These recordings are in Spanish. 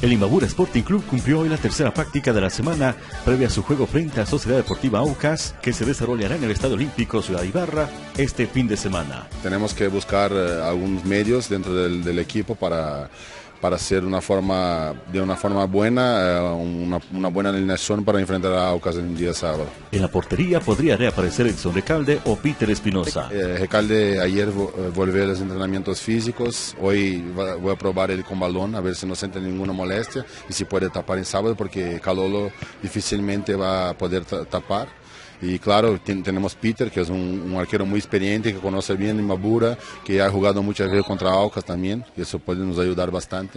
El Imbabura Sporting Club cumplió hoy la tercera práctica de la semana previa a su juego frente a Sociedad Deportiva Aucas, que se desarrollará en el Estadio Olímpico Ciudad Ibarra este fin de semana. Tenemos que buscar eh, algunos medios dentro del, del equipo para para hacer una forma, de una forma buena, eh, una, una, buena alineación para enfrentar a Aucas el día sábado. En la portería podría reaparecer Edson Recalde o Peter Espinosa. Eh, Recalde ayer eh, volvió a los entrenamientos físicos, hoy voy a probar él con balón, a ver si no siente ninguna molestia y si puede tapar en sábado porque Calolo difícilmente va a poder tapar. Y claro, tenemos Peter, que es un, arquero muy experiente, que conoce bien Mabura, que ha jugado muchas veces contra Aucas también, y eso puede nos ayudar bastante.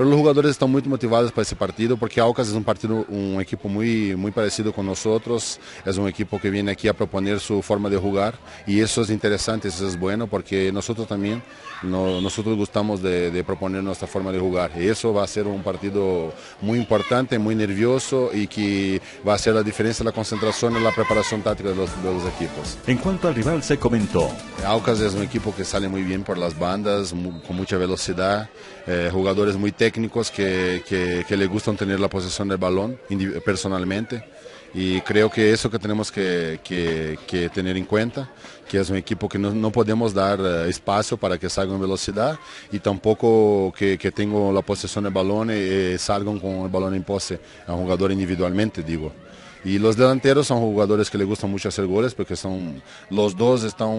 Pero los jugadores están muy motivados para ese partido porque Aucas es un partido, un equipo muy, muy parecido con nosotros, es un equipo que viene aquí a proponer su forma de jugar y eso es interesante, eso es bueno porque nosotros también, nosotros gustamos de, proponer nuestra forma de jugar y eso va a ser un partido muy importante, muy nervioso y que va a hacer la diferencia la concentración y la preparación táctica de los, equipos. En cuanto al rival se comentó. Aucas es un equipo que sale muy bien por las bandas, con mucha velocidad, eh, jugadores muy técnicos técnicos que, que, le gustan tener la posesión del balón personalmente y creo que eso que tenemos que, que, tener en cuenta, que es un equipo que no, podemos dar eh, espacio para que salgan en velocidad y tampoco que, que la posesión del balón y, y salgan con el balón en pose a un jugador individualmente, digo. Y los delanteros son jugadores que le gustan mucho hacer goles porque son los dos están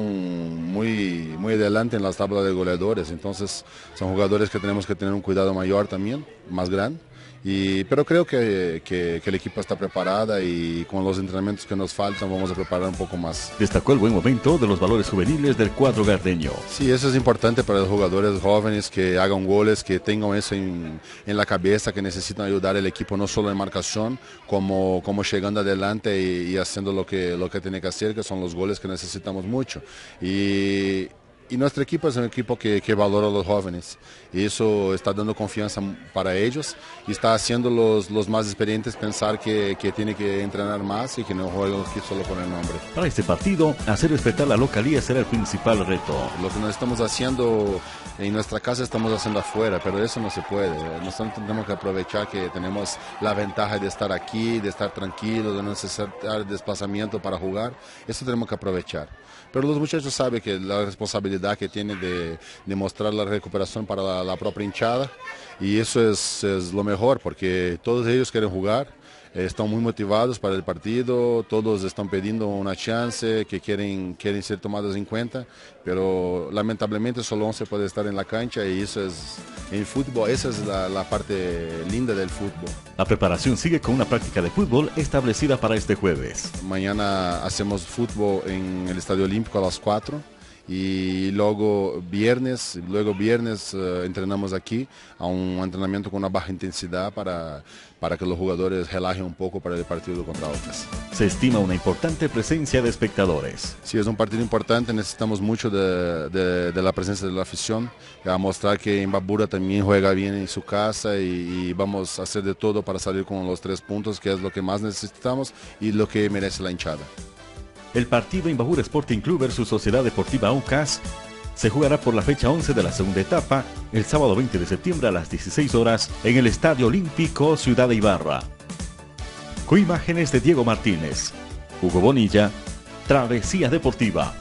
muy, muy adelante en las tablas de goleadores. Entonces son jugadores que tenemos que tener un cuidado mayor también, más grande. Y, pero creo que, que, que, el equipo está preparada y con los entrenamientos que nos faltan vamos a preparar un poco más. Destacó el buen momento de los valores juveniles del cuadro gardeño. Sí, eso es importante para los jugadores jóvenes que hagan goles, que tengan eso en, en la cabeza, que necesitan ayudar al equipo no solo en marcación, como, como llegando adelante y, y haciendo lo que, lo que tiene que hacer, que son los goles que necesitamos mucho. Y, y nuestro equipo es un equipo que, que, valora a los jóvenes. Y eso está dando confianza para ellos y está haciendo los, los más experientes pensar que, que tienen que entrenar más y que no juegan aquí solo con el nombre. Para este partido, hacer respetar la localía será el principal reto. Lo que nos estamos haciendo en nuestra casa estamos haciendo afuera, pero eso no se puede. Nosotros tenemos que aprovechar que tenemos la ventaja de estar aquí, de estar tranquilo, de no necesitar desplazamiento para jugar. Eso tenemos que aprovechar. Pero los muchachos saben que la responsabilidad que tiene de, de mostrar la recuperación para la, la, propia hinchada y eso es, es lo mejor porque todos ellos quieren jugar eh, están muy motivados para el partido, todos están pidiendo una chance, que quieren, quieren ser tomados en cuenta, pero lamentablemente solo 11 puede estar en la cancha y eso es, en fútbol, esa es la, la parte linda del fútbol. La preparación sigue con una práctica de fútbol establecida para este jueves. Mañana hacemos fútbol en el Estadio Olímpico a las 4 y luego viernes, luego viernes uh, entrenamos aquí a un entrenamiento con una baja intensidad para, para que los jugadores relajen un poco para el partido contra Aucas. Se estima una importante presencia de espectadores. Sí, es un partido importante, necesitamos mucho de, de, de la presencia de la afición, a mostrar que Babura también juega bien en su casa y, y vamos a hacer de todo para salir con los tres puntos, que es lo que más necesitamos y lo que merece la hinchada. El partido Imbabura Sporting Club versus Sociedad Deportiva Aucas se jugará por la fecha 11 de la segunda etapa el sábado 20 de septiembre a las 16 horas en el Estadio Olímpico Ciudad de Ibarra. Con imágenes de Diego Martínez, Hugo Bonilla, Travesía Deportiva.